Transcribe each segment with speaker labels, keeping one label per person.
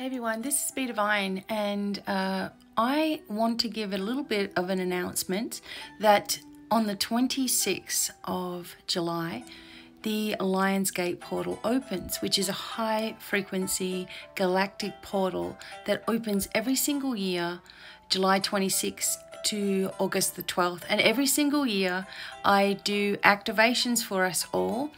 Speaker 1: Hey everyone, this is B Devine, and uh, I want to give a little bit of an announcement that on the 26th of July, the Lionsgate portal opens, which is a high frequency galactic portal that opens every single year, July 26th to August the 12th. And every single year, I do activations for us all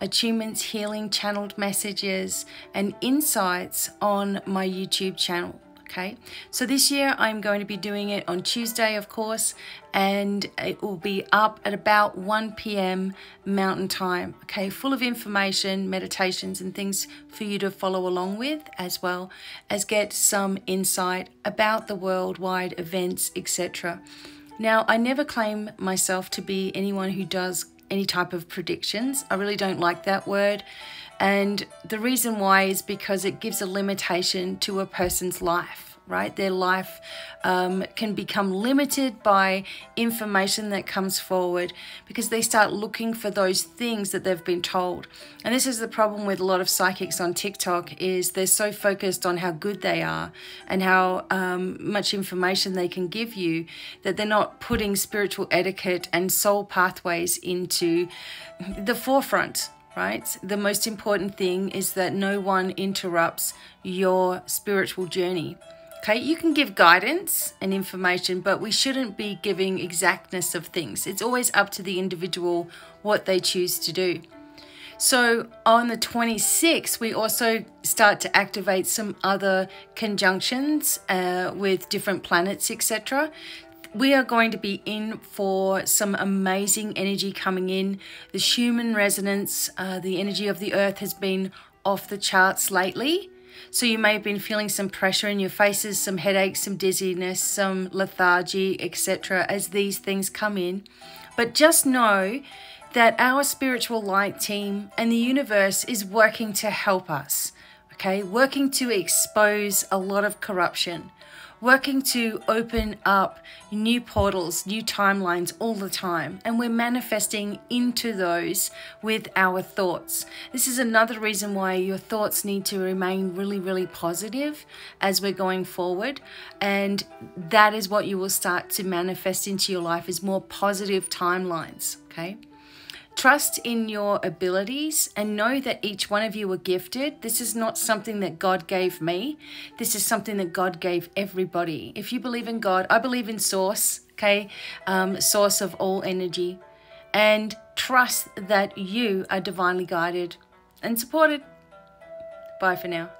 Speaker 1: attunements, healing, channeled messages, and insights on my YouTube channel. Okay, so this year I'm going to be doing it on Tuesday, of course, and it will be up at about 1 p.m. Mountain Time. Okay, full of information, meditations, and things for you to follow along with, as well as get some insight about the worldwide events, etc. Now, I never claim myself to be anyone who does any type of predictions. I really don't like that word. And the reason why is because it gives a limitation to a person's life right? Their life um, can become limited by information that comes forward because they start looking for those things that they've been told. And this is the problem with a lot of psychics on TikTok is they're so focused on how good they are and how um, much information they can give you that they're not putting spiritual etiquette and soul pathways into the forefront right? The most important thing is that no one interrupts your spiritual journey. Okay, you can give guidance and information, but we shouldn't be giving exactness of things. It's always up to the individual what they choose to do. So on the 26th, we also start to activate some other conjunctions uh, with different planets, etc we are going to be in for some amazing energy coming in. The Schumann resonance, uh, the energy of the earth has been off the charts lately. So you may have been feeling some pressure in your faces, some headaches, some dizziness, some lethargy, etc. as these things come in. But just know that our spiritual light team and the universe is working to help us, okay? Working to expose a lot of corruption working to open up new portals, new timelines all the time. And we're manifesting into those with our thoughts. This is another reason why your thoughts need to remain really, really positive as we're going forward. And that is what you will start to manifest into your life is more positive timelines. Okay. Trust in your abilities and know that each one of you are gifted. This is not something that God gave me. This is something that God gave everybody. If you believe in God, I believe in Source, okay? Um, source of all energy. And trust that you are divinely guided and supported. Bye for now.